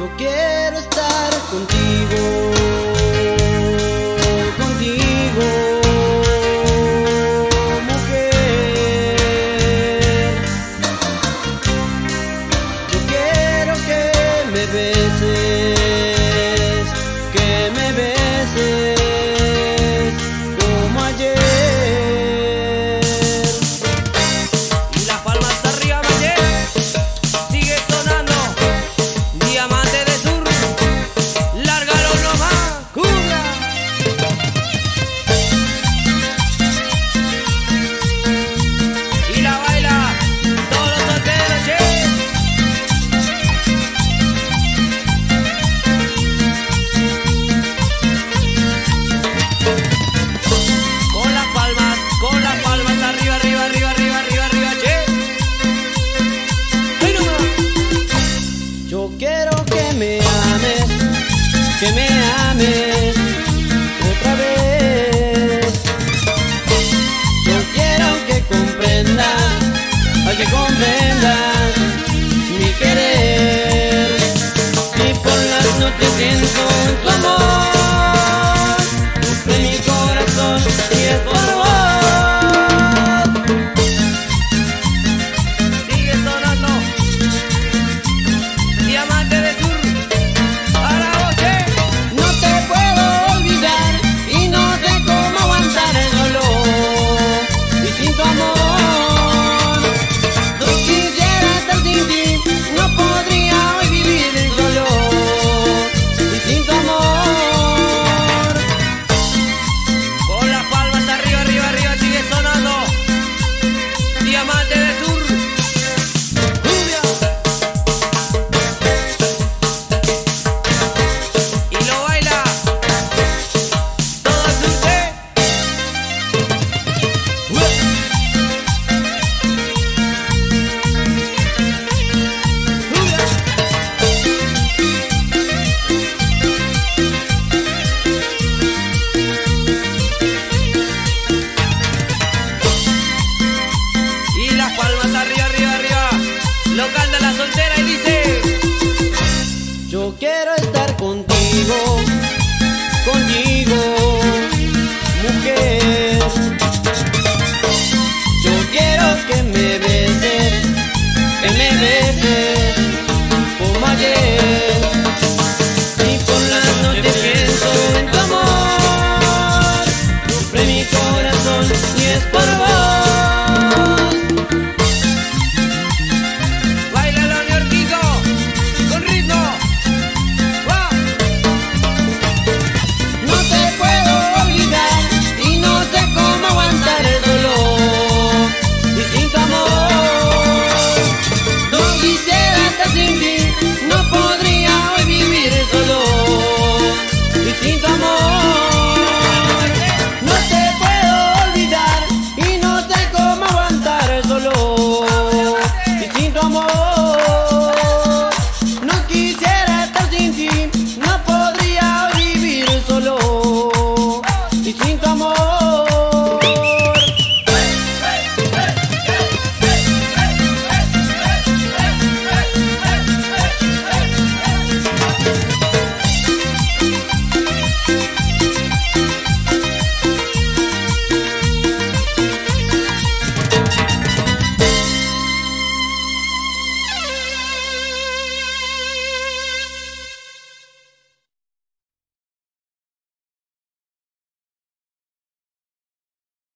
Yo quiero estar contigo, contigo, mujer. Yo quiero que me beses. vuela. contigo, contigo, mujer. Yo quiero que me veas. distinto amor.